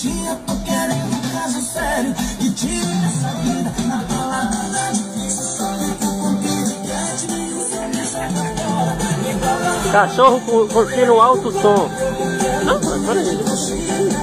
dia tô querendo um caso sério. Que tire dessa vida na balada da Cachorro curtindo alto som. Não, peraí.